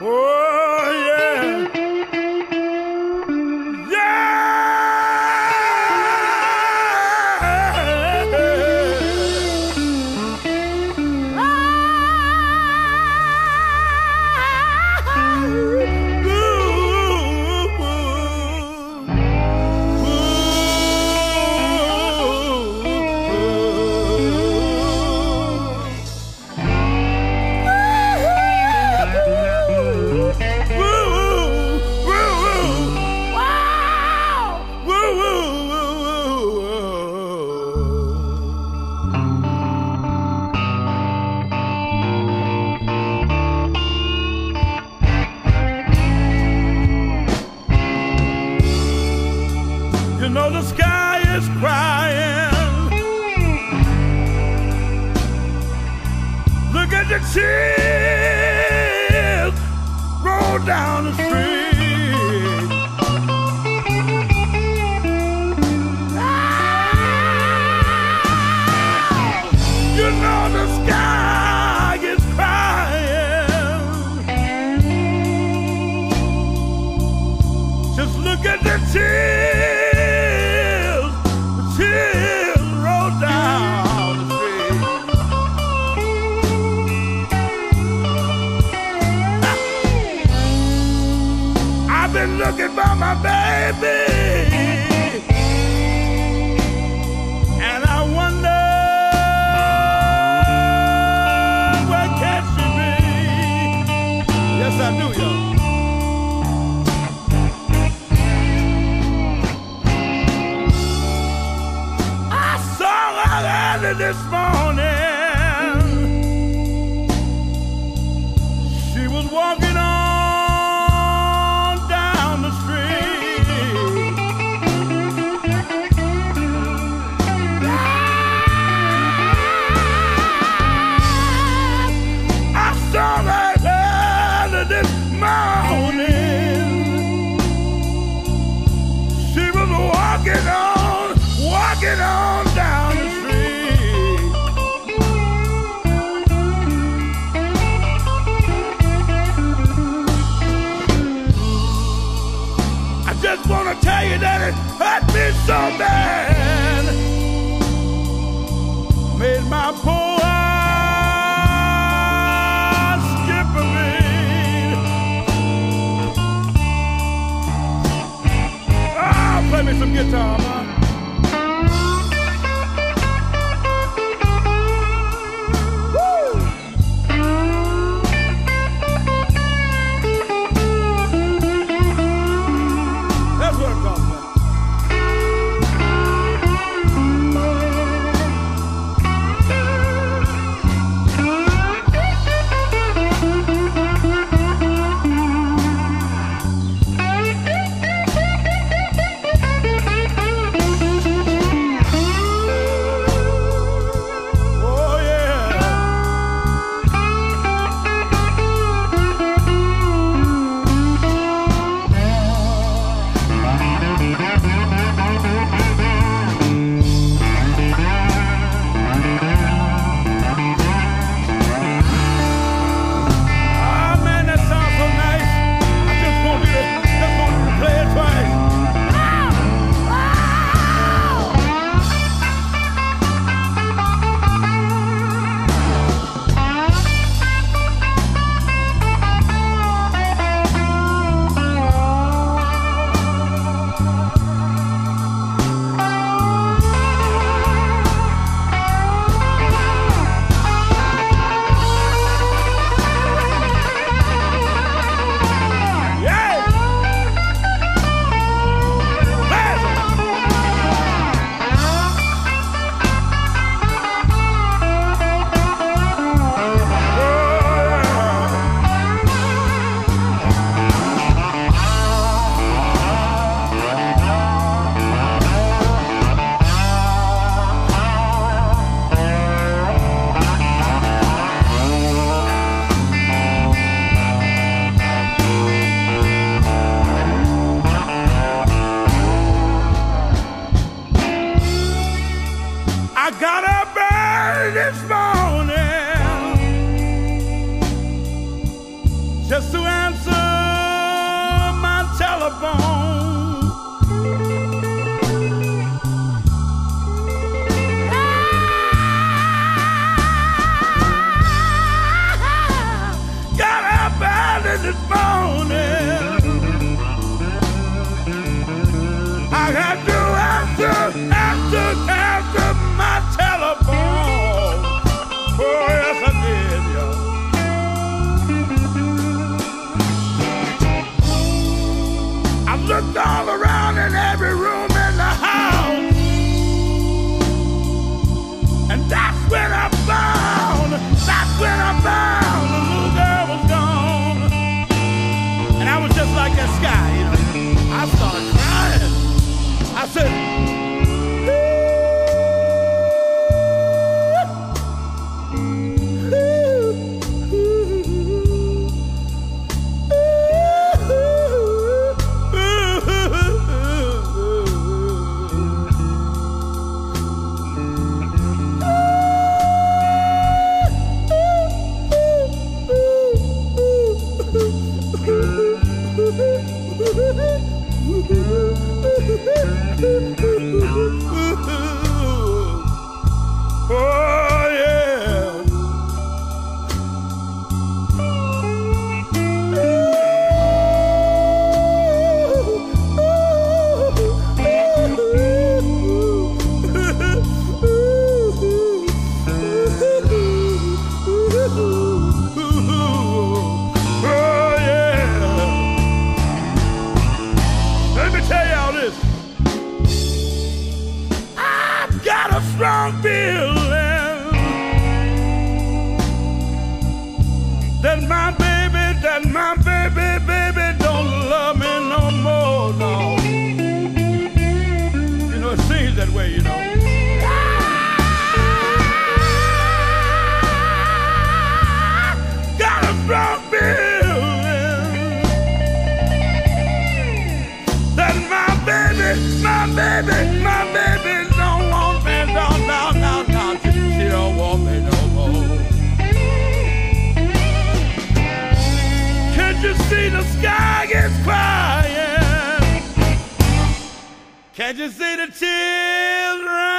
Oh, roll down the street. Looking for my baby, and I wonder where can she be? Yes, I do, y'all. I saw her early this morning. She was walking on this morning. She was walking on, walking on down the street. I just want to tell you that it hurt me so bad. Made my poor up all around in every room in the house. And that's when I Oh, strong feeling that my baby, that my baby, baby don't love me no more, no. You know, it seems that way, you know. Got a strong feeling that my baby, my baby, my Can't you see the children?